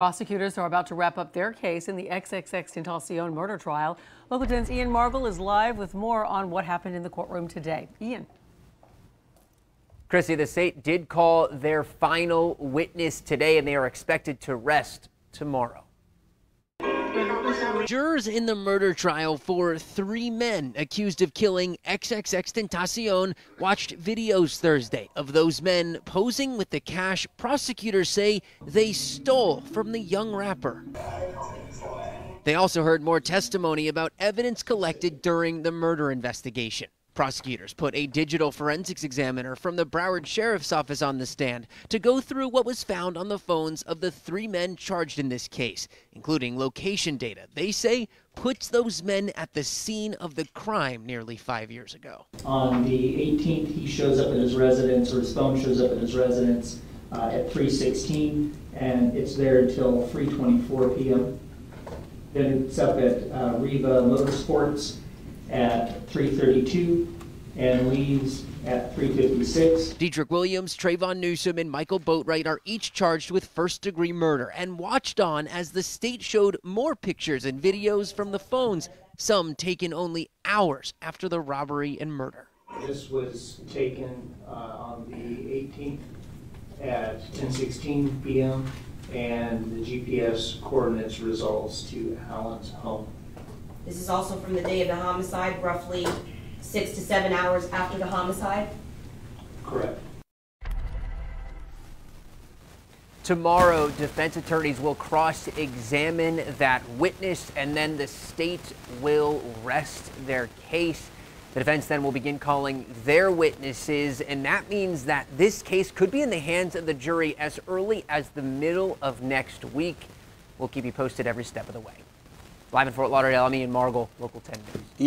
Prosecutors are about to wrap up their case in the XXX Tentacion murder trial. Local 10's Ian Margol is live with more on what happened in the courtroom today. Ian. Chrissy, the state did call their final witness today, and they are expected to rest tomorrow. Jurors in the murder trial for three men accused of killing XXX Tentacion watched videos Thursday of those men posing with the cash prosecutors say they stole from the young rapper. They also heard more testimony about evidence collected during the murder investigation. Prosecutors put a digital forensics examiner from the Broward Sheriff's Office on the stand to go through what was found on the phones of the three men charged in this case, including location data they say puts those men at the scene of the crime nearly five years ago. On the 18th, he shows up at his residence, or his phone shows up at his residence uh, at 3:16, and it's there until 3:24 p.m. Then it's up at uh, Riva Motorsports at 3:32 and leaves at 3:56. Dedrick Williams, Trayvon Newsome, and Michael Boatwright are each charged with first-degree murder and watched on as the state showed more pictures and videos from the phones, some taken only hours after the robbery and murder. This was taken uh, on the 18th at 10:16 p.m. and the GPS coordinates results to Allen's home. This is also from the day of the homicide, roughly six to seven hours after the homicide. Correct. Tomorrow, defense attorneys will cross examine that witness, and then the state will rest their case. The defense then will begin calling their witnesses, and that means that this case could be in the hands of the jury as early as the middle of next week. We'll keep you posted every step of the way. Live in Fort Lauderdale, I'm Ian Margol, Local 10 News.